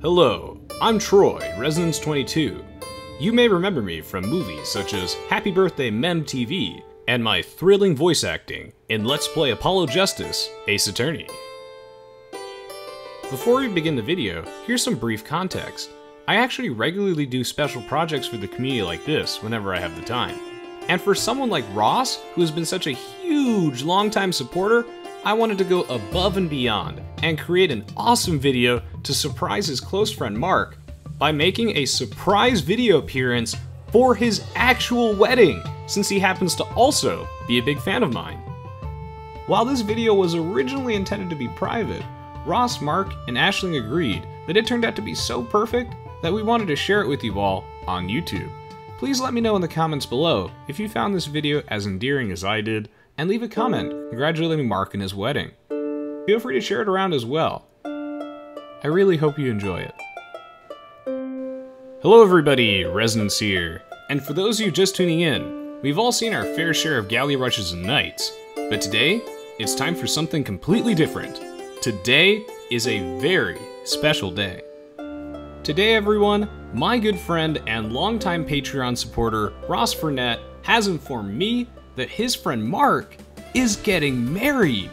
Hello, I'm Troy, Resonance 22. You may remember me from movies such as Happy Birthday Mem TV and my thrilling voice acting in Let's Play Apollo Justice Ace Attorney. Before we begin the video, here's some brief context. I actually regularly do special projects for the community like this whenever I have the time. And for someone like Ross, who has been such a huge longtime supporter, I wanted to go above and beyond and create an awesome video to surprise his close friend Mark by making a surprise video appearance for his actual wedding, since he happens to also be a big fan of mine. While this video was originally intended to be private, Ross, Mark, and Aishling agreed that it turned out to be so perfect that we wanted to share it with you all on YouTube. Please let me know in the comments below if you found this video as endearing as I did, and leave a comment congratulating Mark on his wedding. Feel free to share it around as well. I really hope you enjoy it. Hello everybody, Resonance here. And for those of you just tuning in, we've all seen our fair share of galley rushes and knights, but today, it's time for something completely different. Today is a very special day. Today, everyone, my good friend and longtime Patreon supporter, Ross Furnett, has informed me that his friend Mark is getting married.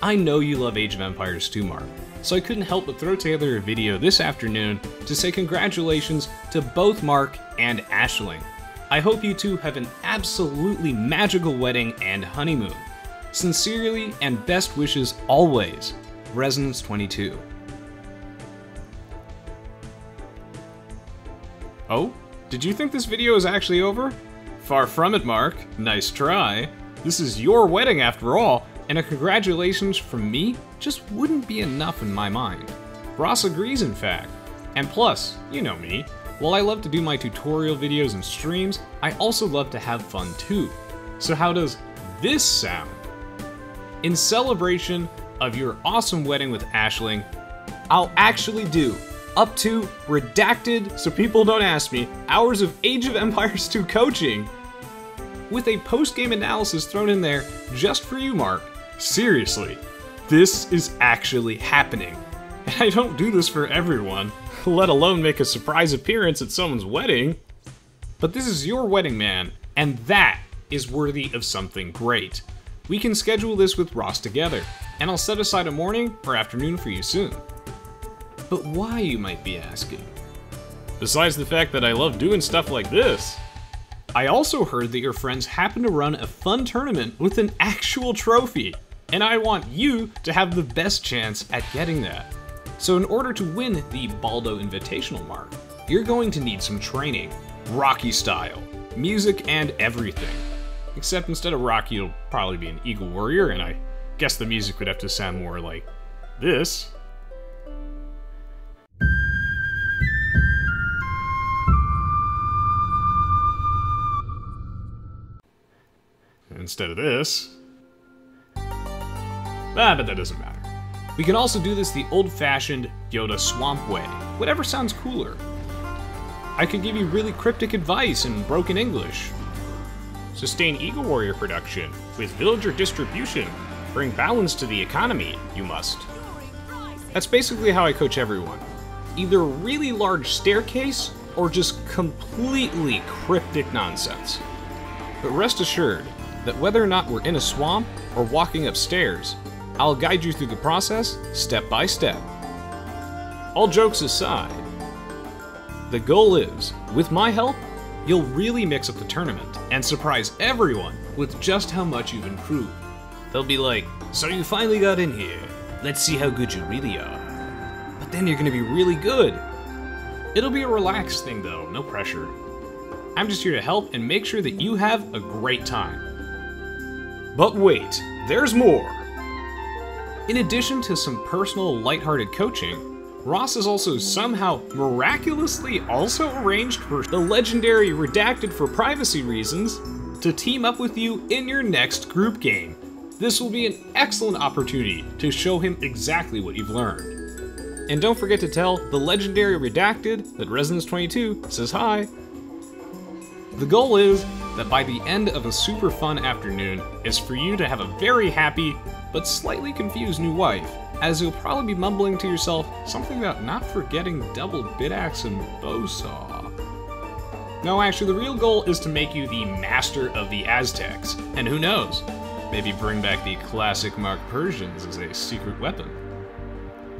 I know you love Age of Empires too, Mark, so I couldn't help but throw together a video this afternoon to say congratulations to both Mark and Aishling. I hope you two have an absolutely magical wedding and honeymoon. Sincerely and best wishes always, Resonance 22. Oh? Did you think this video is actually over? Far from it, Mark. Nice try. This is your wedding after all, and a congratulations from me just wouldn't be enough in my mind. Ross agrees, in fact. And plus, you know me, while I love to do my tutorial videos and streams, I also love to have fun too. So how does this sound? In celebration of your awesome wedding with Aishling, I'll actually do up to redacted, so people don't ask me, hours of Age of Empires 2 coaching with a post game analysis thrown in there just for you, Mark. Seriously, this is actually happening. And I don't do this for everyone, let alone make a surprise appearance at someone's wedding. But this is your wedding, man, and that is worthy of something great. We can schedule this with Ross together, and I'll set aside a morning or afternoon for you soon. But why, you might be asking? Besides the fact that I love doing stuff like this, I also heard that your friends happen to run a fun tournament with an actual trophy, and I want you to have the best chance at getting that. So in order to win the Baldo Invitational mark, you're going to need some training, Rocky style, music and everything. Except instead of Rocky, it'll probably be an Eagle Warrior, and I guess the music would have to sound more like this. instead of this. Ah, but that doesn't matter. We can also do this the old-fashioned Yoda swamp way, whatever sounds cooler. I could give you really cryptic advice in broken English. Sustain Eagle Warrior production with villager distribution. Bring balance to the economy, you must. That's basically how I coach everyone. Either really large staircase or just completely cryptic nonsense. But rest assured, that whether or not we're in a swamp or walking upstairs, I'll guide you through the process step by step. All jokes aside, the goal is, with my help, you'll really mix up the tournament and surprise everyone with just how much you've improved. They'll be like, so you finally got in here. Let's see how good you really are. But then you're gonna be really good. It'll be a relaxed thing though, no pressure. I'm just here to help and make sure that you have a great time. But wait, there's more! In addition to some personal, lighthearted coaching, Ross has also somehow miraculously also arranged for the legendary Redacted for privacy reasons to team up with you in your next group game. This will be an excellent opportunity to show him exactly what you've learned. And don't forget to tell the legendary Redacted that Resonance 22 says hi. The goal is that by the end of a super fun afternoon is for you to have a very happy, but slightly confused new wife, as you'll probably be mumbling to yourself something about not forgetting double bit axe and bowsaw. No, actually, the real goal is to make you the master of the Aztecs, and who knows, maybe bring back the classic Mark Persians as a secret weapon.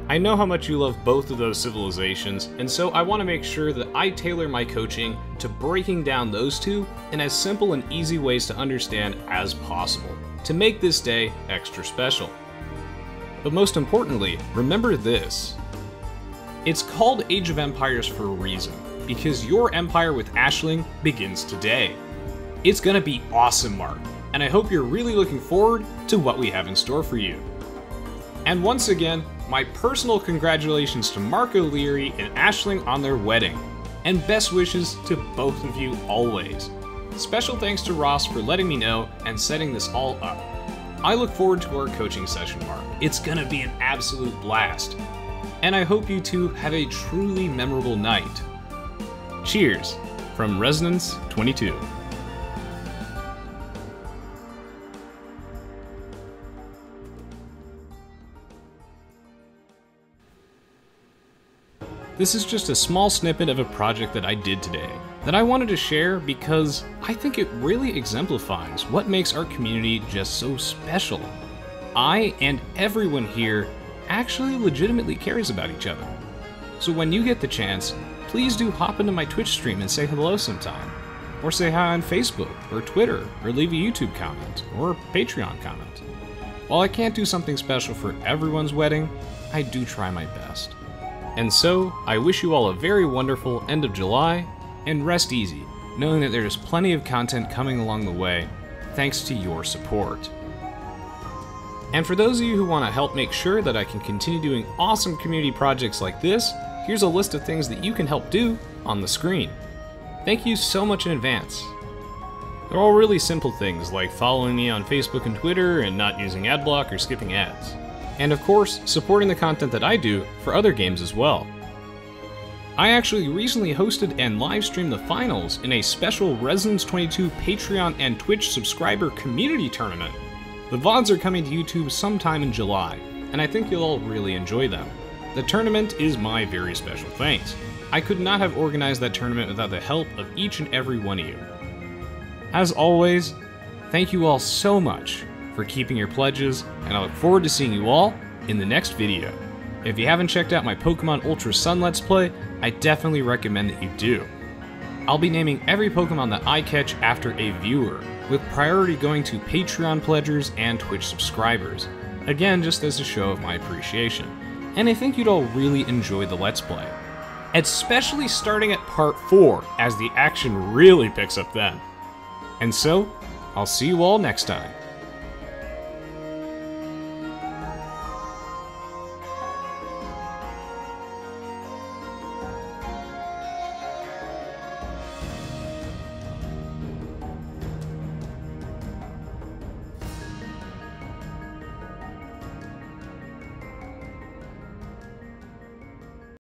I know how much you love both of those civilizations, and so I want to make sure that I tailor my coaching to breaking down those two in as simple and easy ways to understand as possible, to make this day extra special. But most importantly, remember this. It's called Age of Empires for a reason, because your empire with Aishling begins today. It's gonna be awesome, Mark, and I hope you're really looking forward to what we have in store for you. And once again, my personal congratulations to Mark O'Leary and Ashling on their wedding, and best wishes to both of you always. Special thanks to Ross for letting me know and setting this all up. I look forward to our coaching session, Mark. It's gonna be an absolute blast. And I hope you two have a truly memorable night. Cheers from Resonance 22. This is just a small snippet of a project that I did today that I wanted to share because I think it really exemplifies what makes our community just so special. I and everyone here actually legitimately cares about each other. So when you get the chance, please do hop into my Twitch stream and say hello sometime. Or say hi on Facebook, or Twitter, or leave a YouTube comment, or a Patreon comment. While I can't do something special for everyone's wedding, I do try my best. And so, I wish you all a very wonderful end of July, and rest easy, knowing that there's plenty of content coming along the way, thanks to your support. And for those of you who want to help make sure that I can continue doing awesome community projects like this, here's a list of things that you can help do on the screen. Thank you so much in advance. They're all really simple things like following me on Facebook and Twitter and not using adblock or skipping ads and of course, supporting the content that I do for other games as well. I actually recently hosted and live streamed the finals in a special Resonance 22 Patreon and Twitch subscriber community tournament. The VODs are coming to YouTube sometime in July, and I think you'll all really enjoy them. The tournament is my very special thanks. I could not have organized that tournament without the help of each and every one of you. As always, thank you all so much for keeping your pledges, and I look forward to seeing you all in the next video. If you haven't checked out my Pokemon Ultra Sun Let's Play, I definitely recommend that you do. I'll be naming every Pokemon that I catch after a viewer, with priority going to Patreon pledgers and Twitch subscribers. Again, just as a show of my appreciation. And I think you'd all really enjoy the Let's Play. Especially starting at part 4, as the action really picks up then. And so, I'll see you all next time.